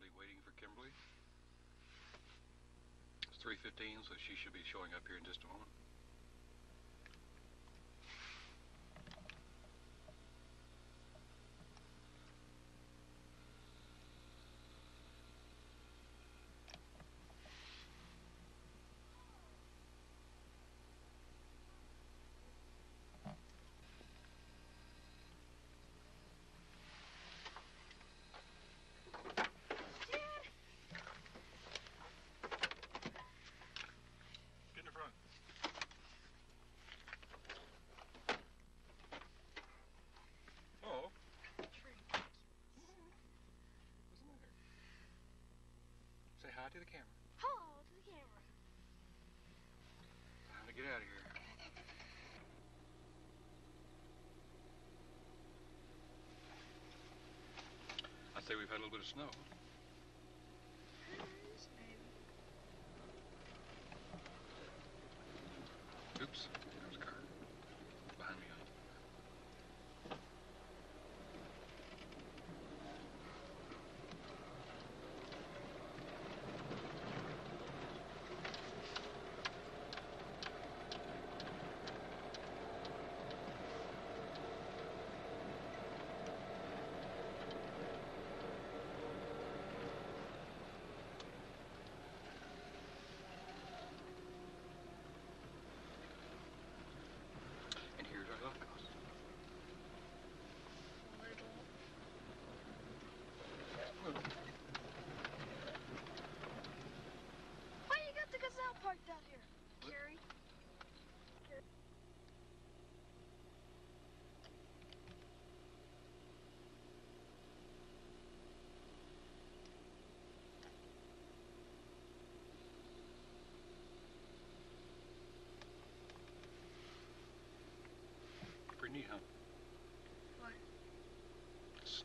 Kimberly waiting for Kimberly. It's 3.15, so she should be showing up here in just a moment. to the camera. Hello to the camera. Time to get out of here. I say we've had a little bit of snow.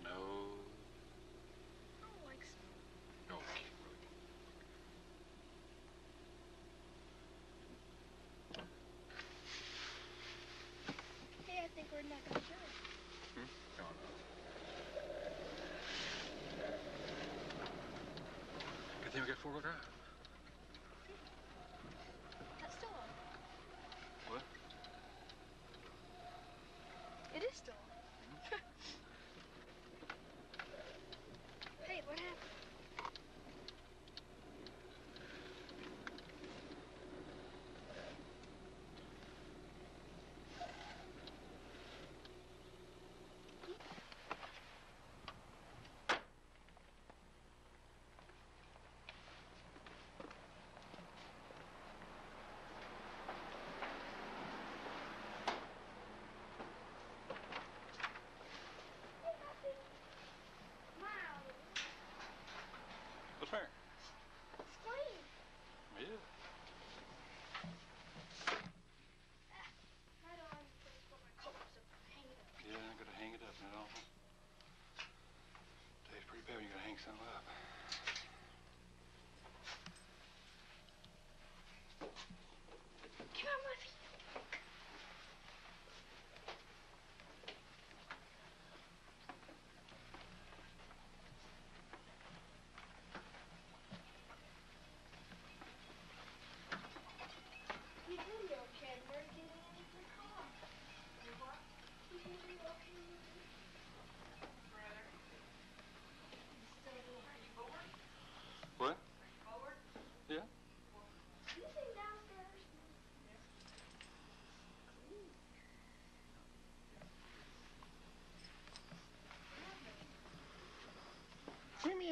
No.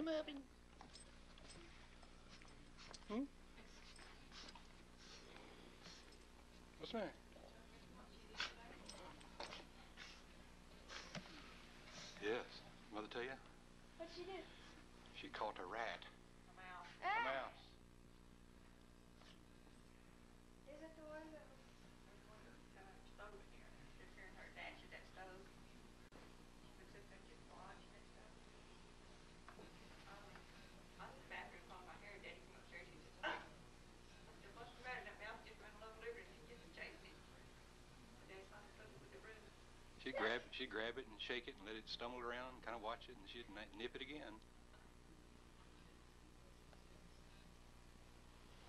him up and... Hmm? What's that? Yes. Mother tell you? What'd she do? She caught a rat. grab it and shake it and let it stumble around and kind of watch it and she'd nip it again.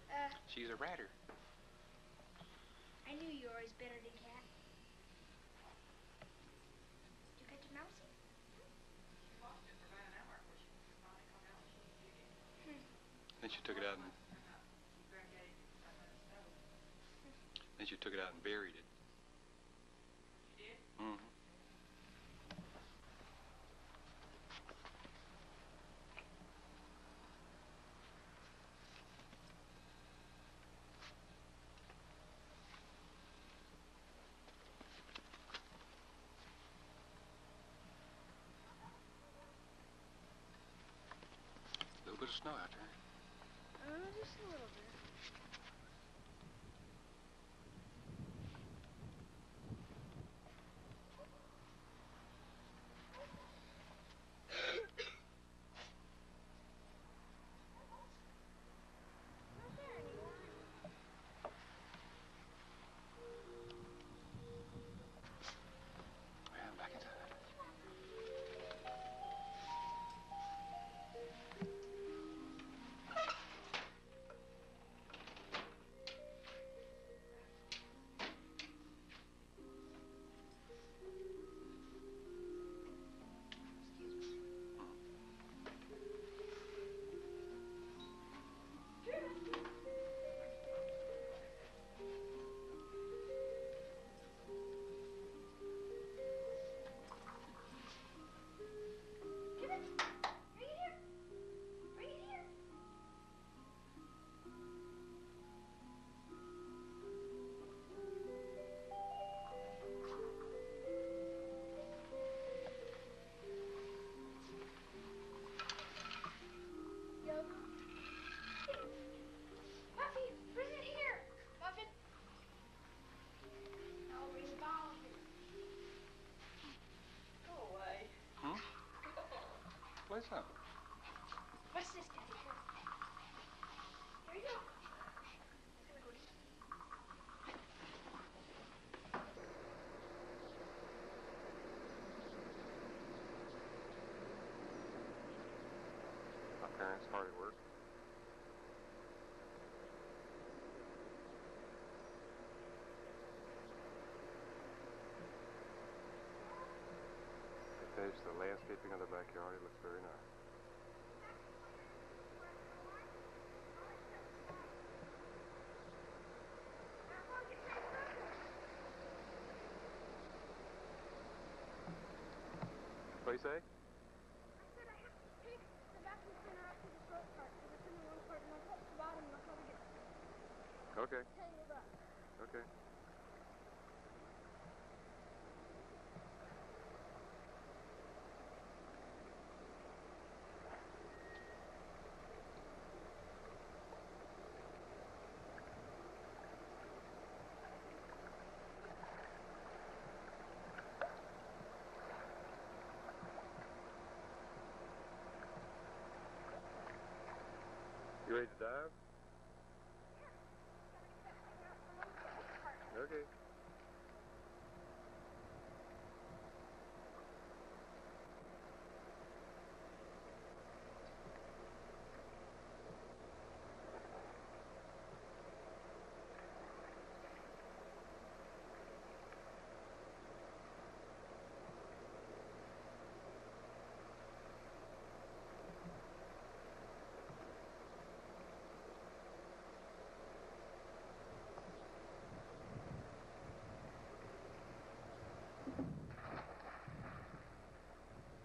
Uh, She's a ratter. I knew you were always better than cat. Did you catch a mouse? Hmm. Then she took it out and then she took it out and buried it. Mm-hmm. Snow out there. Oh, just a little bit. What's up? What's this, Daddy? Here. Here you go. I'm gonna go to My parents hard at work. They finished the landscaping of the backyard. It looks very nice. What do you say? Okay, okay. You ready to dive? Okay.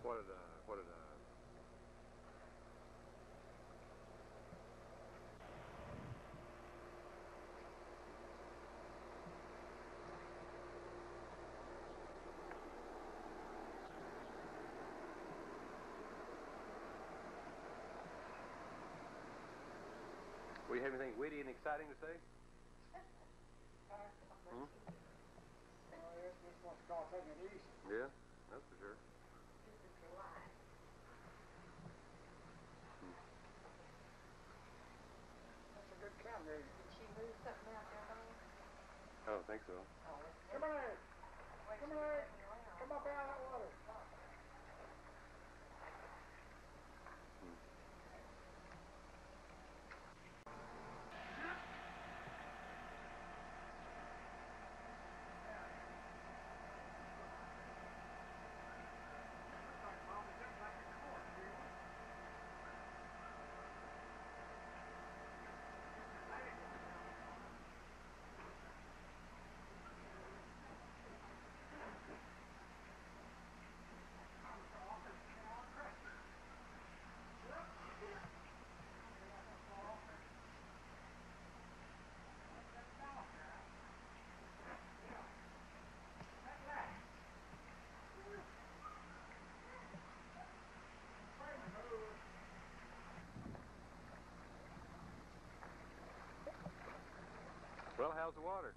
What did, uh, what did, uh, Well, you have anything witty and exciting to say? Hmm? Yeah, that's for sure. Did she move something out there, Mom? I don't think so. Come on, come on, come up out of that water. Well, how's the water?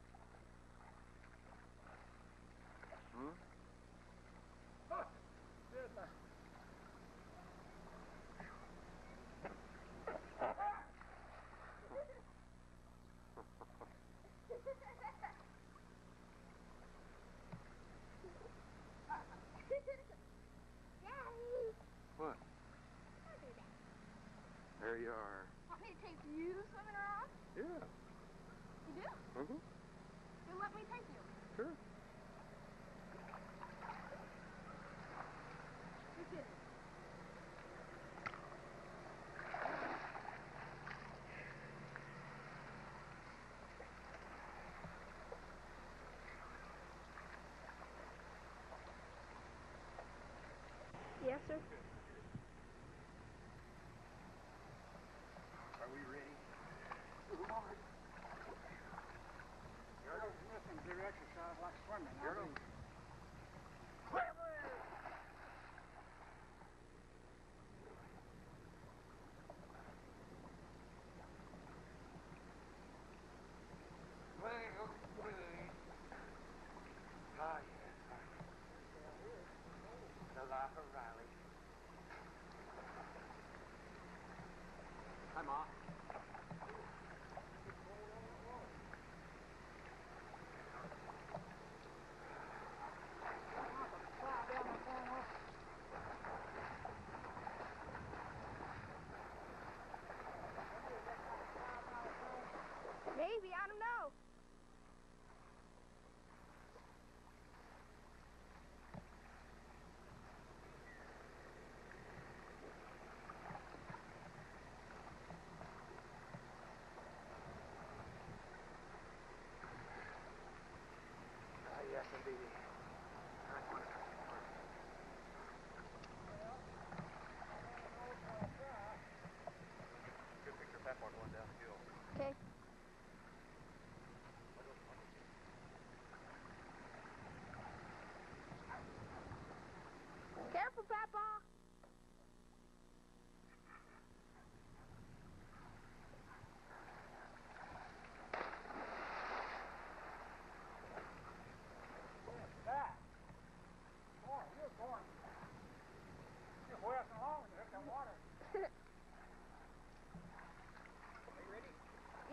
hot.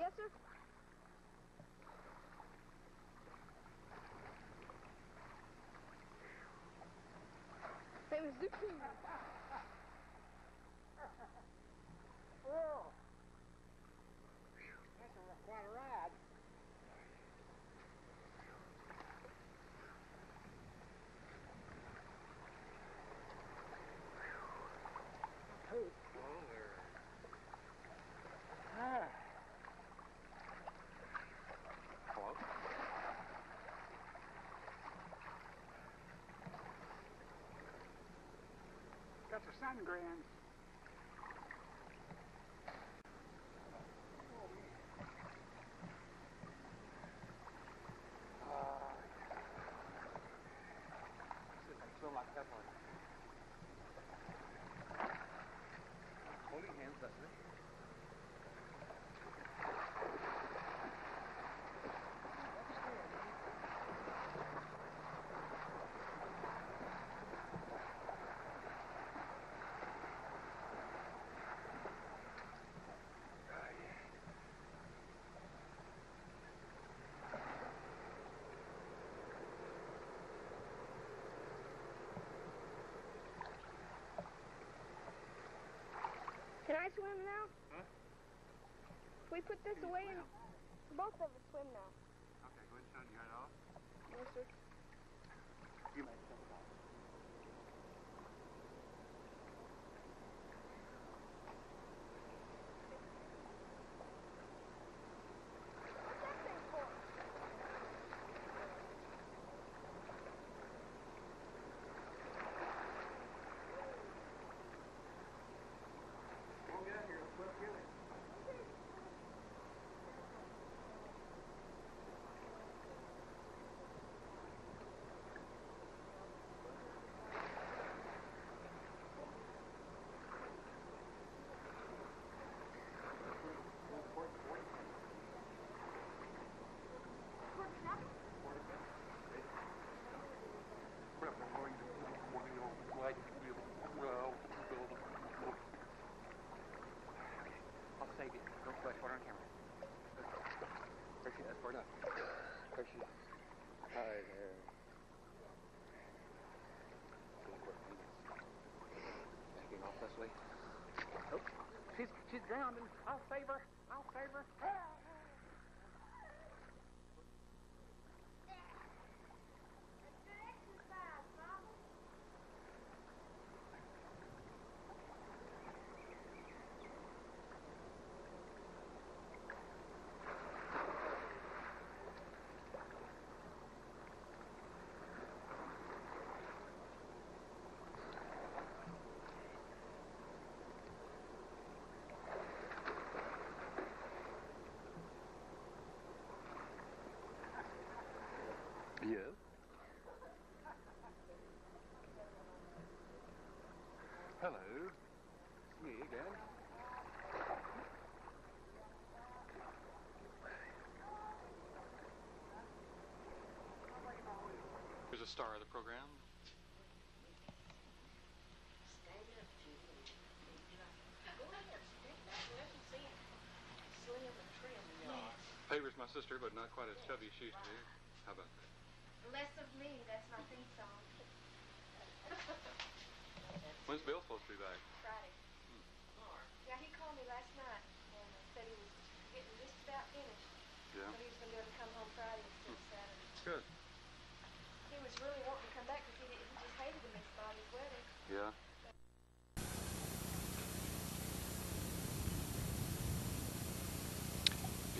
Professor? They were zucchini. the sun grants swim now? Huh? We put this away and both of us swim now. Okay, go ahead and shut your head off. Yes, sir. You may. Way. Oh, she's she's drowning. I'll save her. Hello. It's Me again. Here's a star of the program. Favors my sister, but not quite as chubby as she used to be. How about that? Less of me, that's my theme song. When's Bill supposed to be back? Friday. Mark. Yeah, he called me last night and uh, said he was getting just about finished. Yeah. But he was going to be able to come home Friday instead of Saturday. Good. He was really wanting to come back because he, didn't- he just hated to miss Bobby's wedding. Yeah.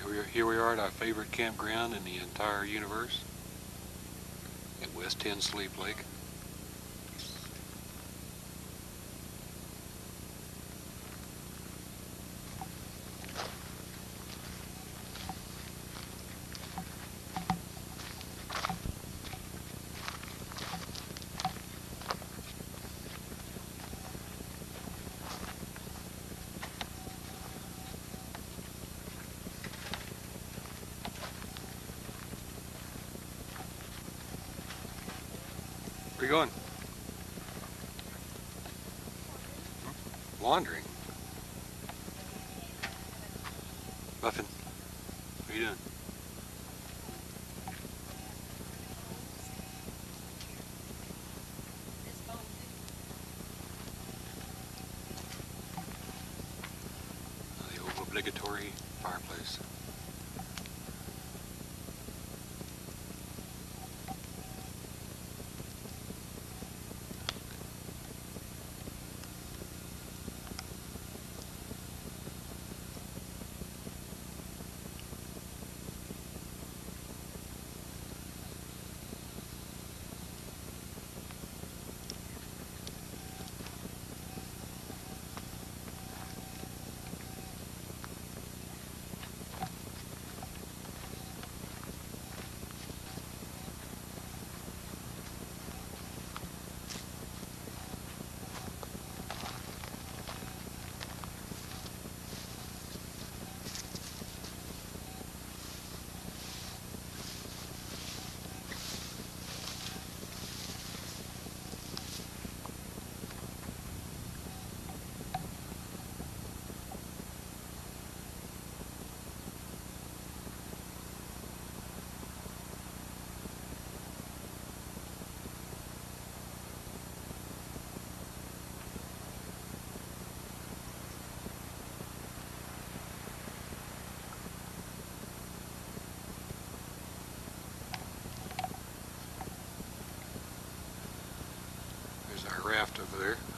Here we are, here we are at our favorite campground in the entire universe at West Tensleep Lake.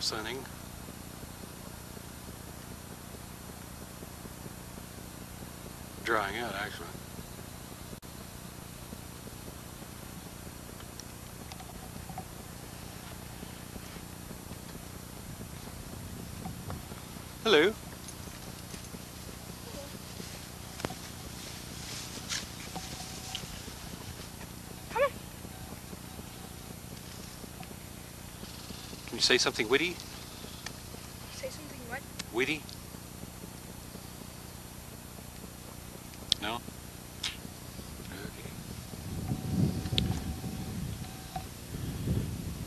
Sunning. Drying out, actually. Hello. Can you say something witty? Say something what? Witty? No? Okay.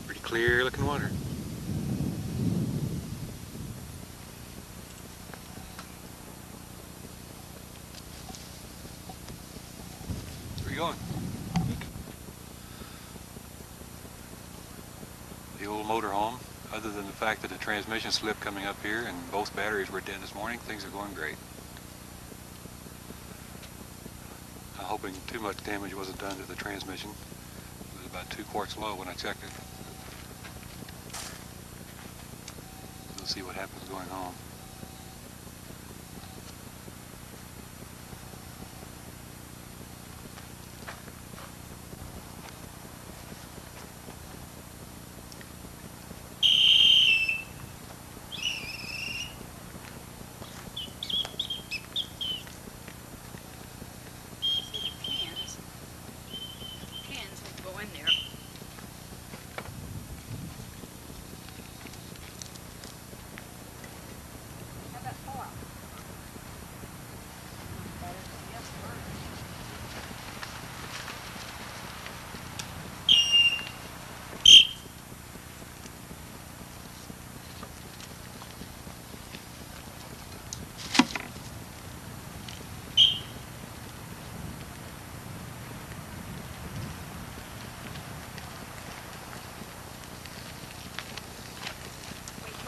Pretty clear looking water. you going? The old motorhome, other than the fact that the transmission slipped coming up here and both batteries were dead this morning, things are going great. I'm hoping too much damage wasn't done to the transmission. It was about two quarts low when I checked it. We'll see what happens going home.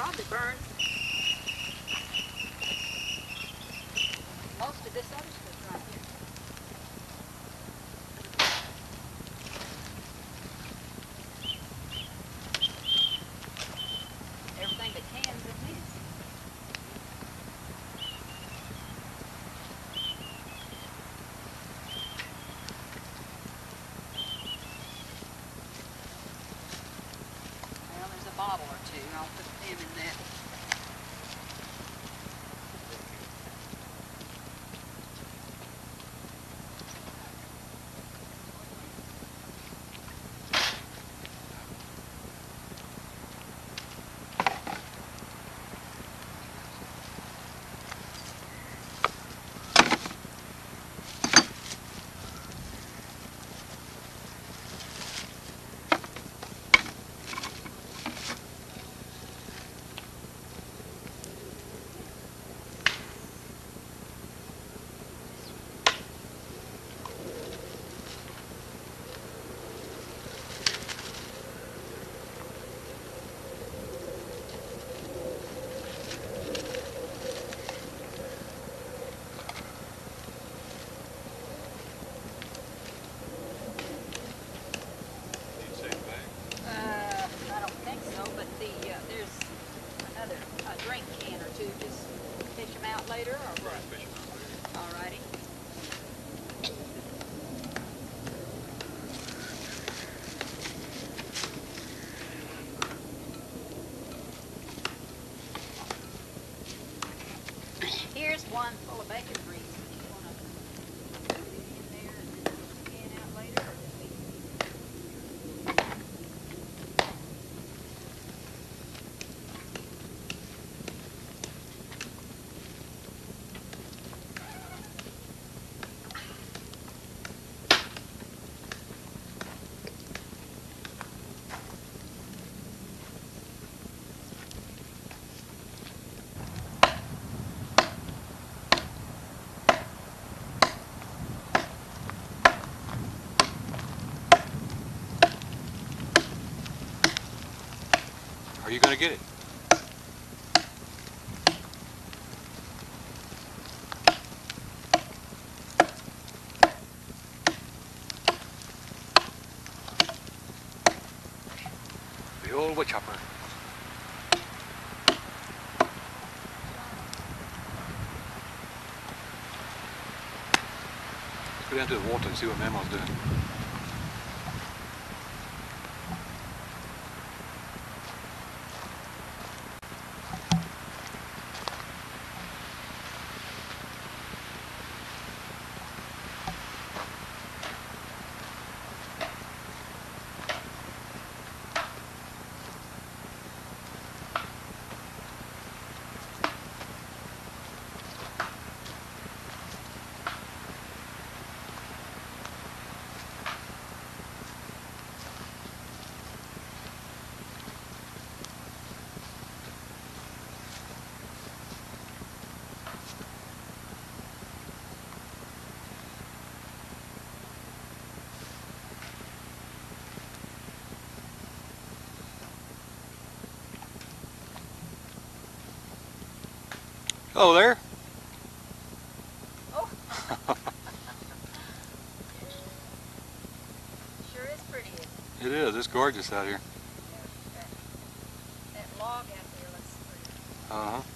Probably burned Old chopper. Let's go down to the water and see what Mama's doing. Oh, there? Oh. Sure is pretty. it? is. It's gorgeous out here. Yeah, that, that log out there looks pretty. Uh-huh. We're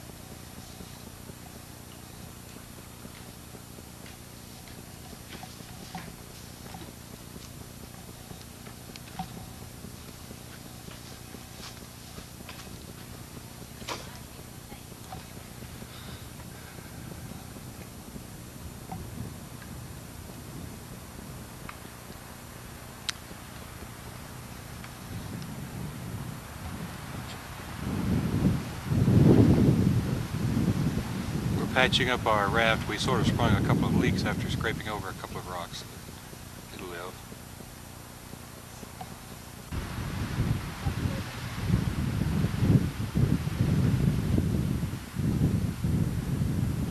patching up our raft. We sort of sprung a couple of leaks after scraping over a couple of rocks. It'll live.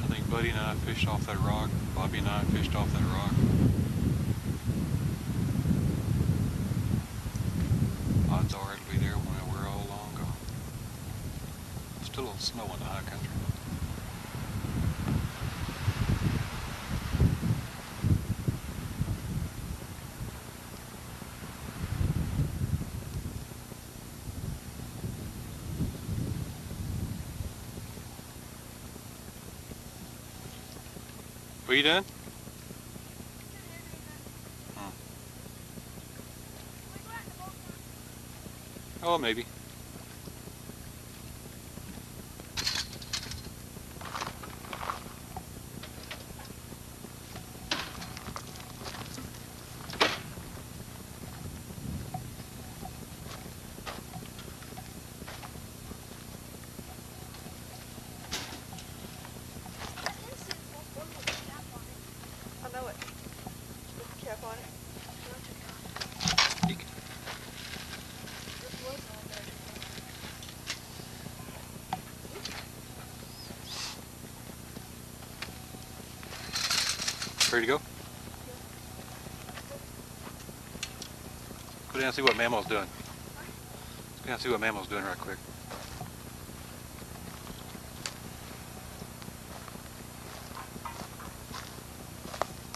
I think Buddy and I fished off that rock. Bobby and I fished off that rock. Odds are it'll be there when we're all long gone. Still a little snow in the high country. What you doing? Hmm. Oh, maybe. I know it. Put the cap on it. Eek. This was on there. Ready to go? Go down and see what Mammo's doing. Let's go down and see what Mammo's doing right quick.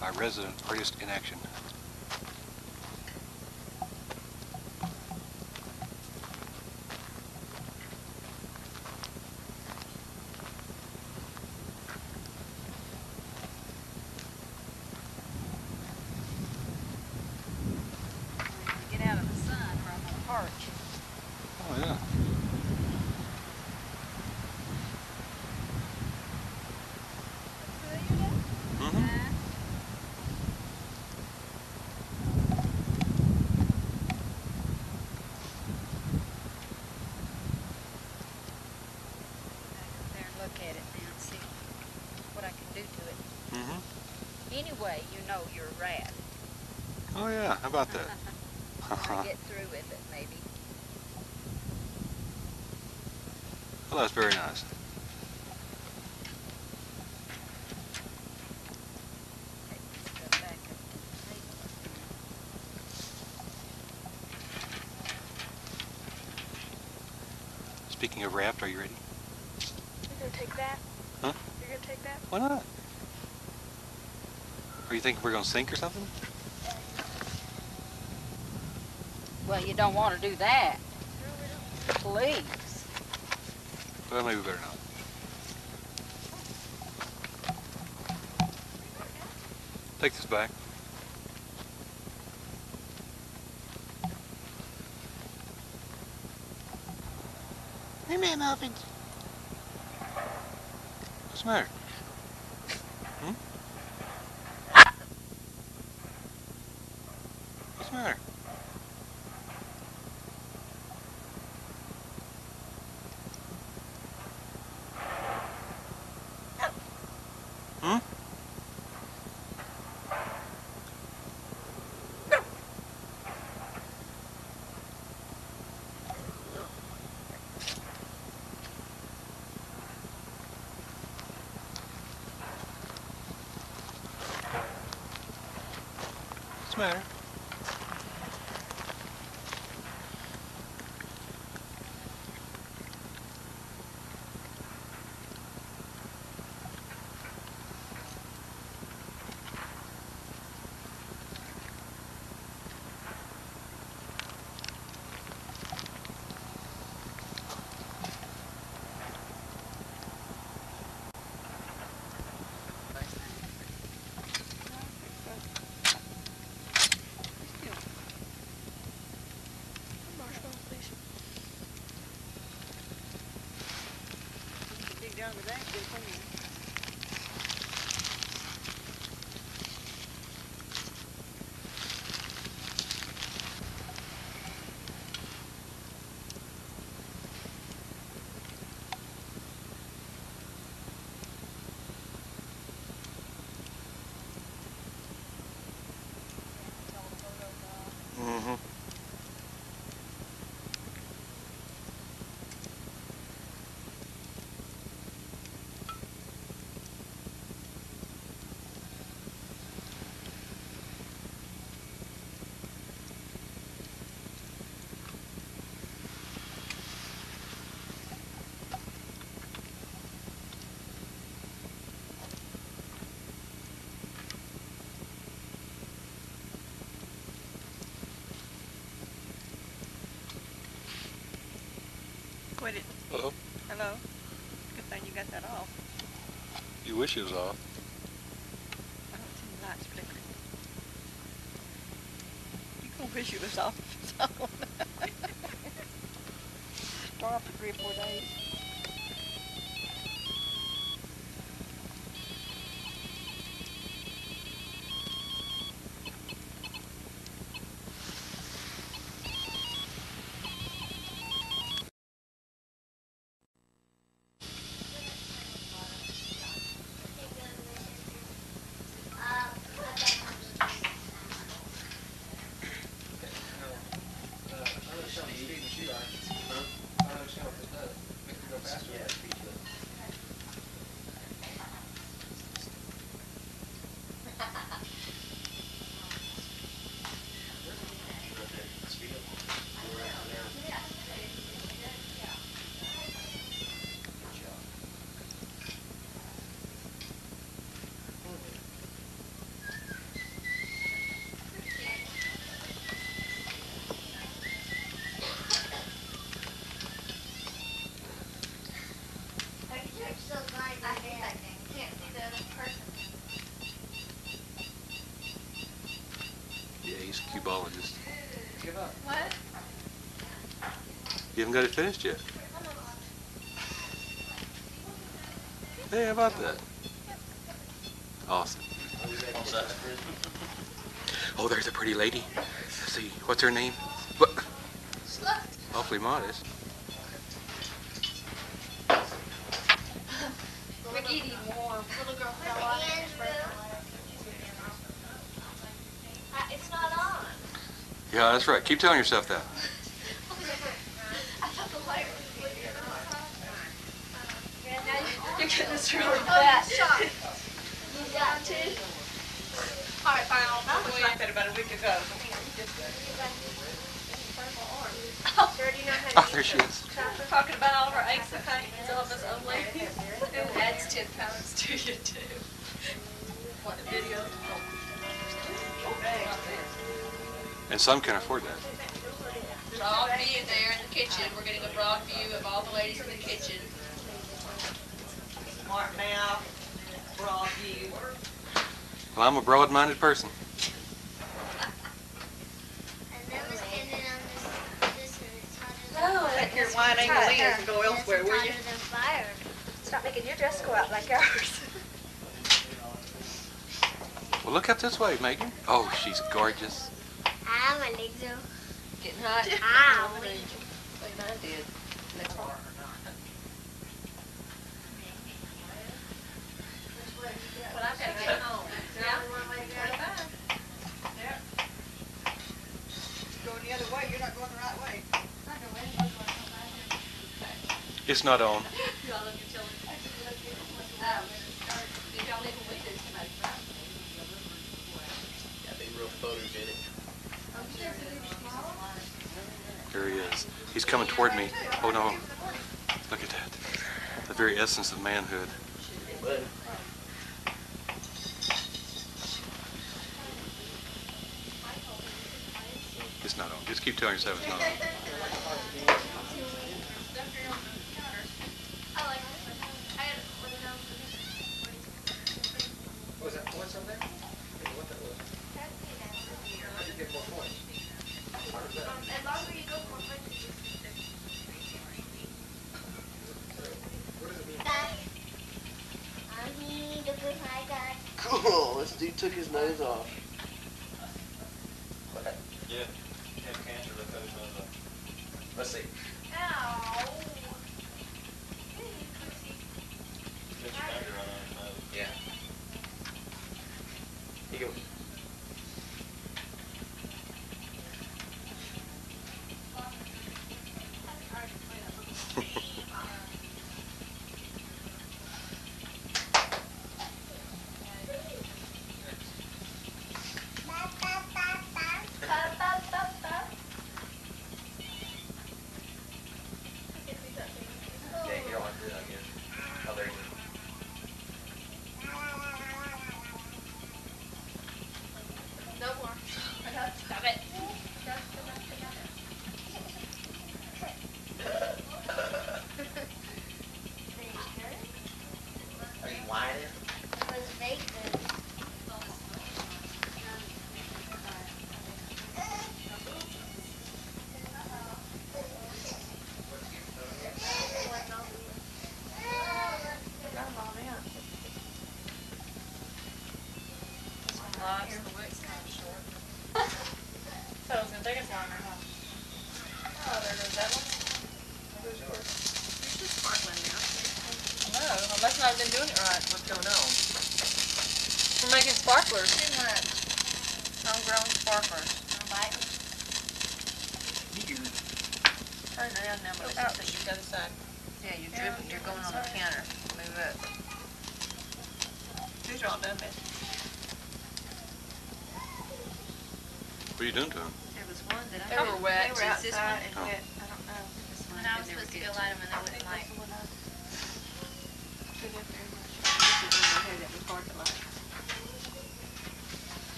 Our resident artist in action. Get out of the sun or I'm gonna parch. Oh yeah. Mm-hmm. There and look at it now and see what I can do to it. Mm-hmm. Anyway, you know you're a rat. Oh yeah. How about that? I get through with it, maybe. well, that's very nice. Take this stuff back up to the table up there. Speaking of raft, are you ready? You're gonna take that? Huh? You're gonna take that? Why not? Are you thinking we're gonna sink or something? Well, you don't want to do that. Please. Well, maybe we better not. Take this back. Hey, man, muffins. What's the matter? Hmm? What's the matter? Hmm? What's the matter? Young as that, It. Hello? Hello? Good thing you got that off. You wish it was off. I don't see the lights flickering. You gonna wish it was off if it's on. For three or four days. Haven't got it finished yet. Hey, how about that? Awesome. Oh, there's a pretty lady. Let's see, what's her name? What? Awfully modest. Rickety warm. Little girl fell off and it's broken. It's not on. Yeah, that's right. Keep telling yourself that. And some can afford that. Broad view there in the kitchen. We're getting a broad view of all the ladies in the kitchen. Smart mouth, broad view. Well, I'm a broad-minded person. Take your wine angelinas and go elsewhere, will you? Stop making your dress go out like ours. Well, look up this way, Megan. Oh, she's gorgeous. My legs are. Getting hot. Ah, Like mine did. Next one. But I've got to get home. Yeah? Going the other way, you're not going the right way. It's not on. Y'all look at children. Um, Did y'all leave a window tonight? Gotta be real photogenic. There he is. He's coming toward me. Oh no. Look at that. The very essence of manhood. It's not on. Just keep telling yourself it's not on. took his nose off.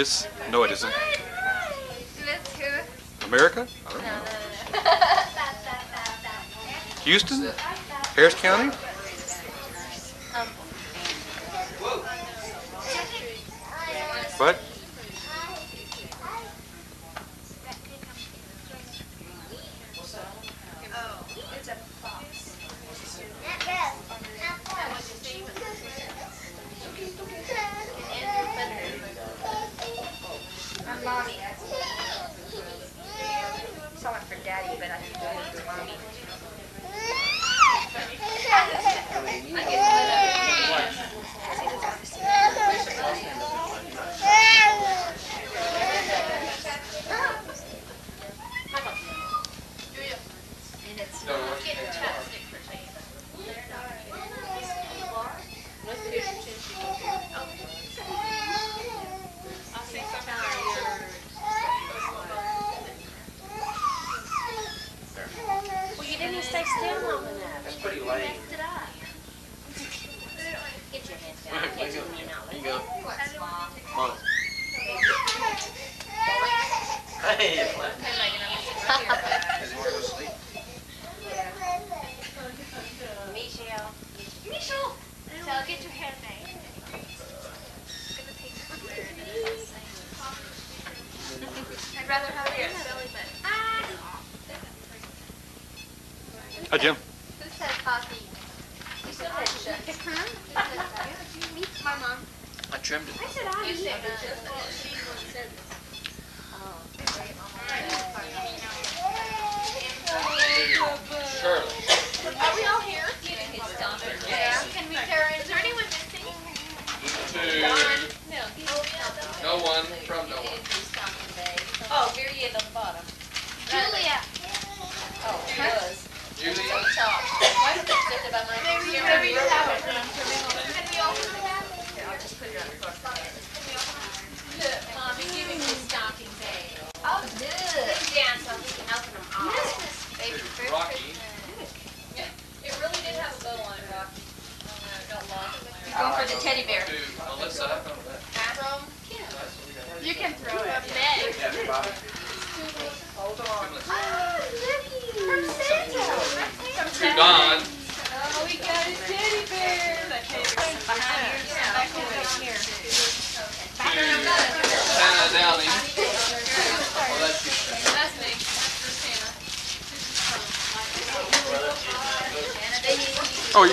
Miss? No, it isn't. America? Houston? Harris County?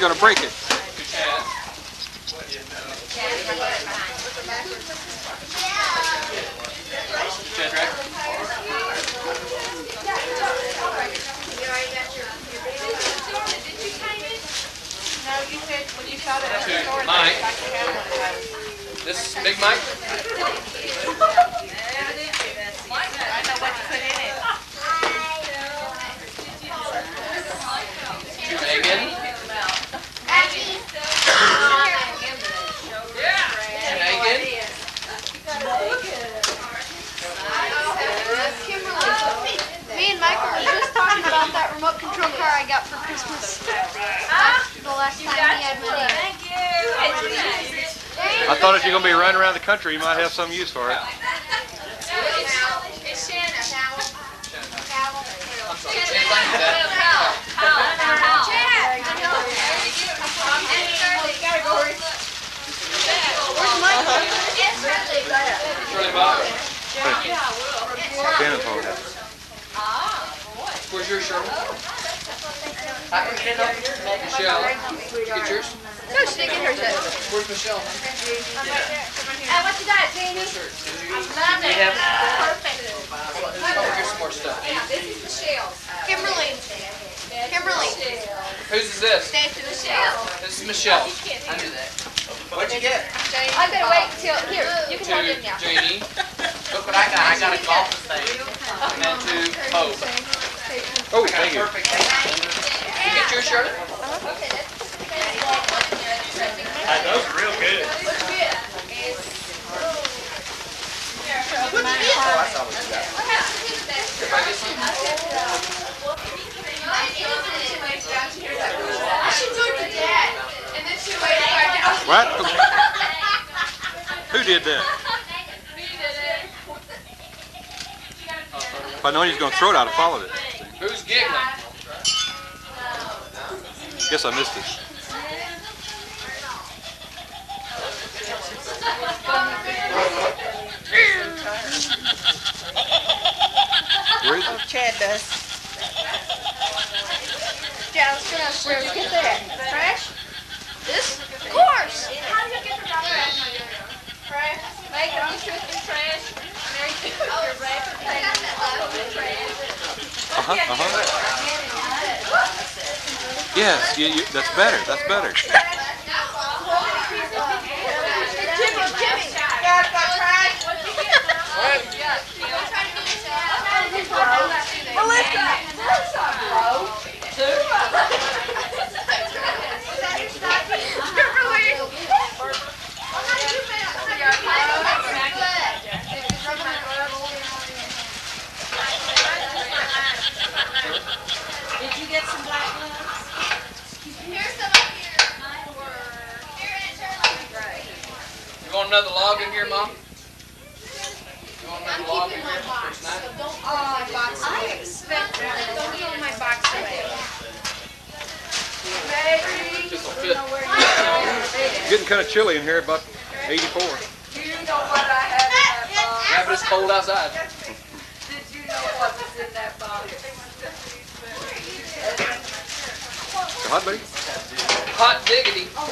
At the To store. Mike. that you had one of those. This is Big Mike. I know what you put in it. To Megan. Megan. Me and Michael were just talking about that remote control car I got for Christmas. The last time he had money. I thought if you're gonna be running around the country, you might have some use for it. It's Shanna. I'm sorry. Chad Lang, that. Shirley Bob. Shannon's hold it. Where's yours, Shirley? Michelle. Get yours. No, she didn't get hers yet. Where's Michelle? Uh, what you got, Jamie? We have. Oh, here's some more stuff. Yeah, This is Michelle's. Kimberly. Kimberly. Whose is this? Stay to Michelle. This is Michelle. I knew that. What'd you get? I better wait till, here, you can To hold it now. Janie. Look what I got. I got a golf thing. And then to Mo. Oh, thank you. Perfect. You get yours, Shirley? Those are real good. Everybody get some? What? Who did that? If I'd known he was gonna throw it, out, I'd have followed it. Who's giggling? Guess I missed it. Where is it? Chad does. Yeah, I was gonna, where'd you get that? Fresh? This? Of course. How did you get the fresh? Fresh? Make it on Christmas trash. Mary Sue, your wrapper paper. Uh-huh, uh-huh. Yes, you, you, that's better, that's better. Jimmy, Jimmy. Did you get some black gloves? Here's some up here. You want another log in here, Mom? You want another log in here for tonight? Oh, box. I expect that. Don't throw my box away. This'll fit. Getting kinda chilly in here, about eighty-four. You know what I have in that box? Yeah, but it's cold outside. Did you know what was in that box? So hot, buddy? Hot diggity. Oh,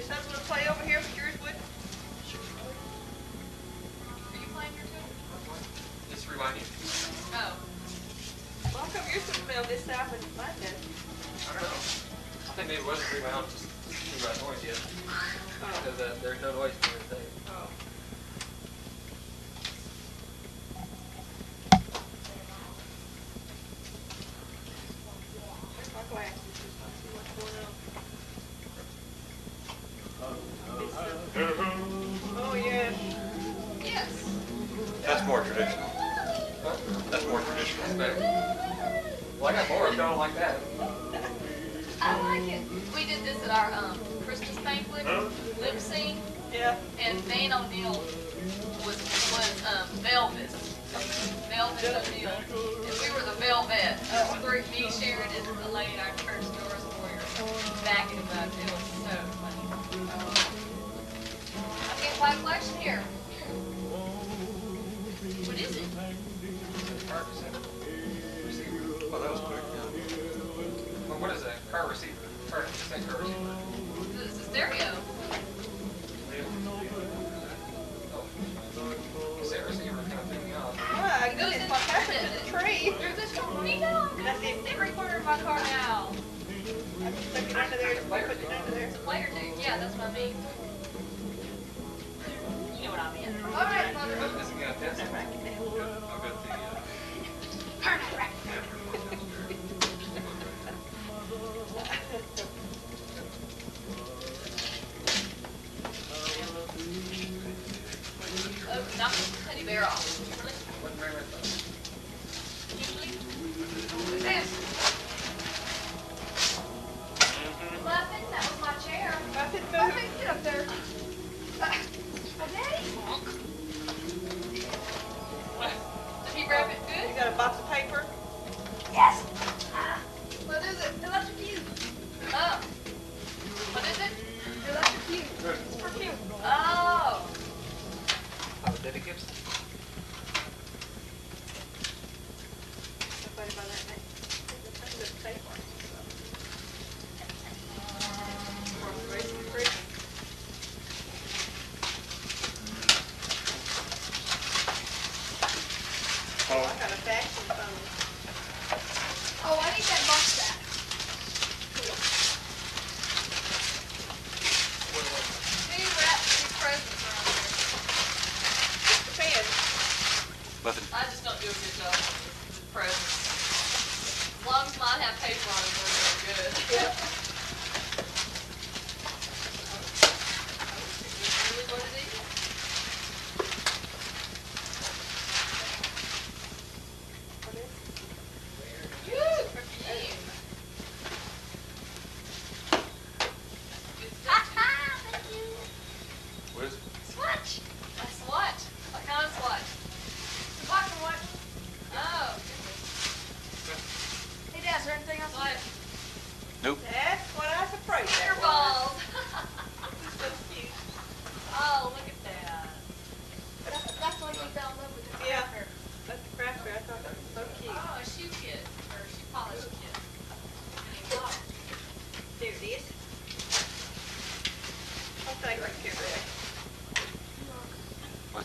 Well, this one's gonna play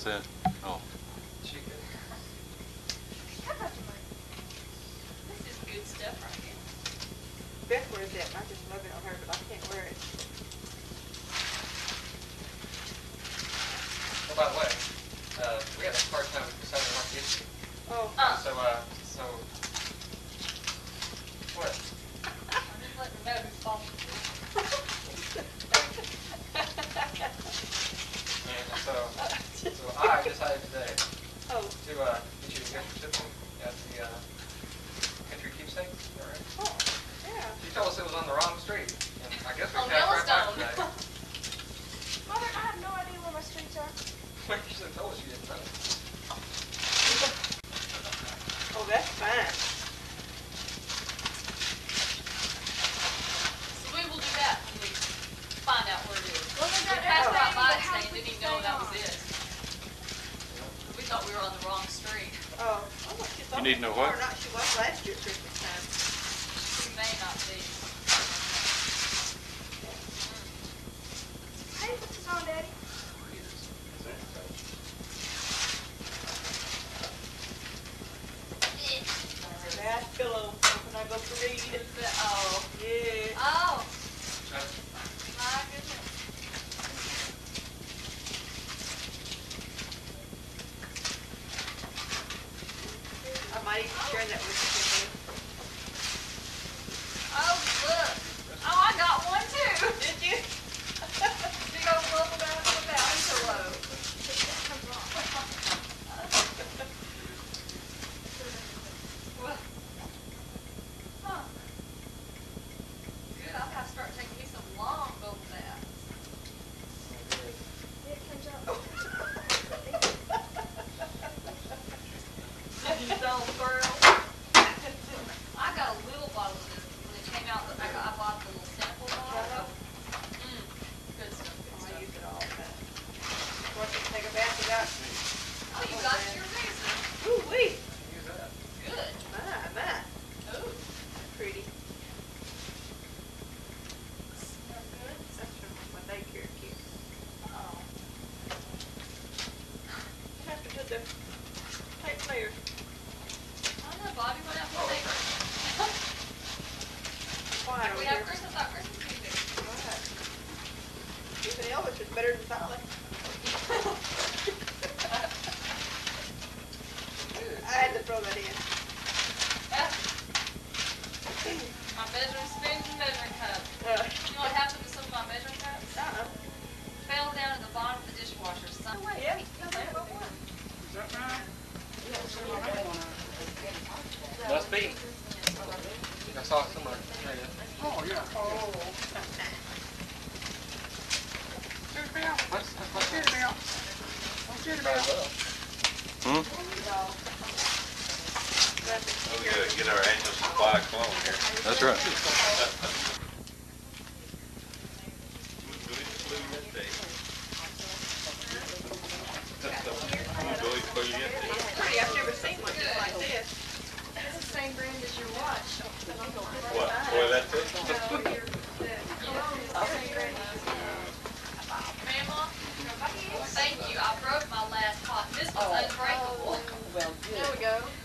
What's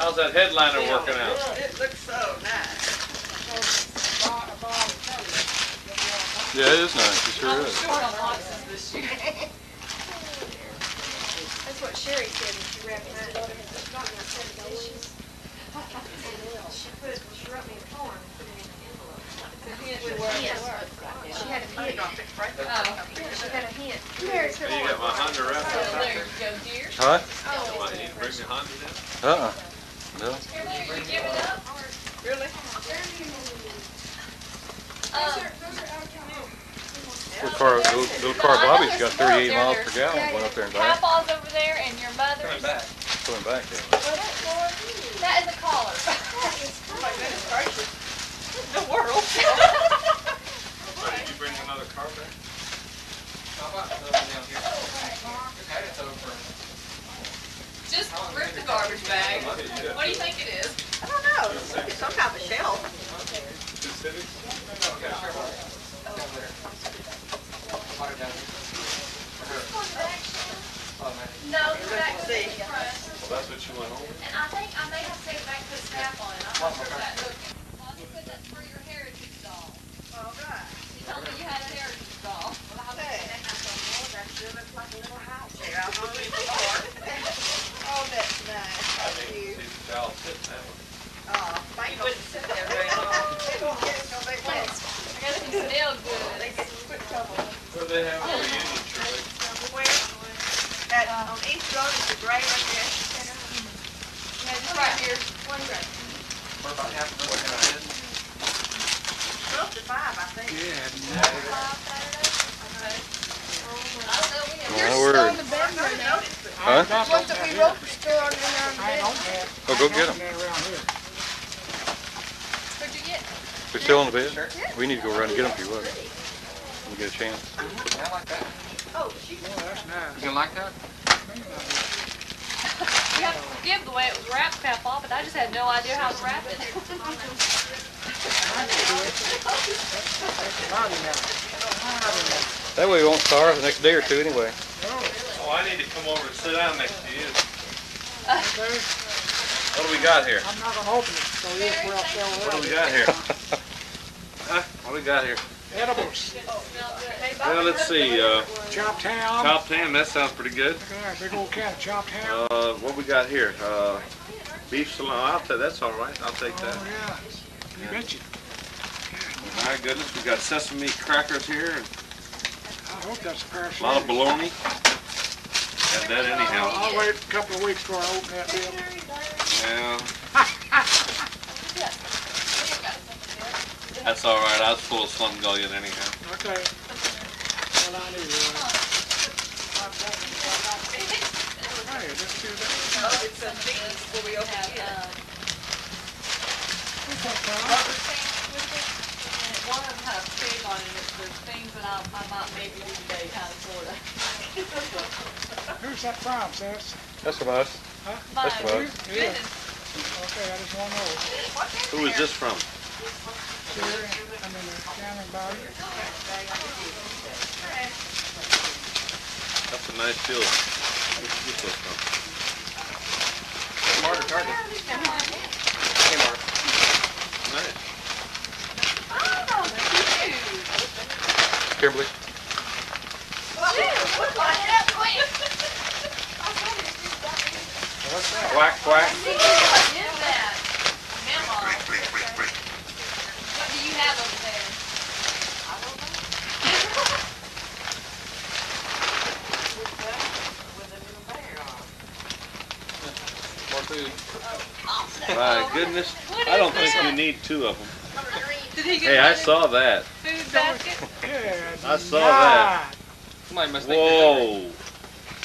How's that headliner working out? It looks so nice. Yeah, it is nice. It sure is. That's what Sherry said when she wrapped me. She put, she wrote me a poem and put it in an envelope. She had a hint. She had a hint. Her. You got my Honda wrapped up. Oh, there you go, dear. Huh? Oh, you bring Honda down? Uh-uh. No? Really? Um, little car, little, little car Bobby's got 38 miles per gallon. Went up there and back. Papa's over there and your mother's. Coming back. Coming back, yeah. That is a collar. The world. Did you bring another car back? How about another down here? We've had it over just rip the garbage bag. What do you think it is? I don't know. It's some kind of shell. No, the. Well, that's what you went over. And I think I may have taken take back the strap on it. I'm not sure if that looked We need to go around and get them if you would. When we get a chance. Yeah, I like that. Oh, she, Oh, that's nice. You gonna like that? You have to forgive the way it was wrapped, Papa, but I just had no idea how to wrap it. That way we won't starve the next day or two anyway. Oh, I need to come over and sit down next to you. Okay, What do we got here? I'm not gonna open it, so this will sell What do we got here? What do we got here? Edibles, Well, let's see, uh, chopped ham. chopped ham, that sounds pretty good. Look at that, big old of chopped ham. Uh, what we got here? Uh, beef salami, I'll take, that's all right, I'll take that. Oh, yeah. You betcha. My goodness, we got sesame crackers here, and I hope that's a a lot of bologna. Got that anyhow. I'll wait a couple of weeks before I open that deal. Yeah. That's all right, I was full of slumgullion anyhow. Okay. Well, I knew you were. Hey, let's do that. Oh, it's a big, where we open it. What's that, Tom? rubber stamp with it, and one of them had a pig on it, and there's things that I, I might maybe do today, kinda sorta. Who's that from, sis? That's from us. Huh? My That's about it. Yeah. Okay, I just wanna know. Who is this from? Sherry, I mean, the accounting body. That's a nice deal. Where'd you get those from? Kmart or Target? Hey, Mark. Nice. oh, cute. Kimberly? Quack, quack. What is that? Memo. What do you have over there? More food. My goodness, What I don't is think that? you need two of them. Did he get Hey, I saw that. food basket? Yeah. I saw that. right. Somebody must think they're. Whoa.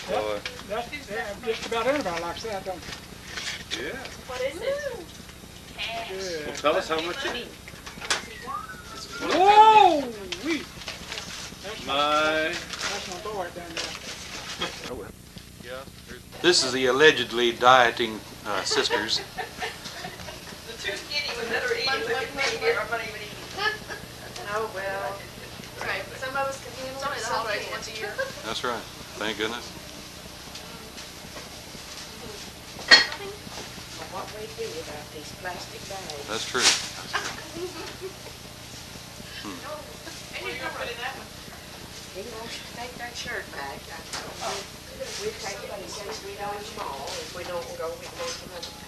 Boy. That's, yeah, just about anybody likes that, don't they? Yeah. what is it? Yeah. Well, tell us how much it is. Whoa! Wee! My, My. that's my boy down there. This is the allegedly dieting uh, sisters. The two skinny ones that are eating, look at me, everybody even eating. Oh, well. Right, some of us can handle it, some can't. once a year. That's right. Thank goodness. What we do about these plastic bags. That's true. And you're gonna put in that one. He hmm. wants to take that shirt back. I told him, we take it in case we know it's small. If we don't go, we go some other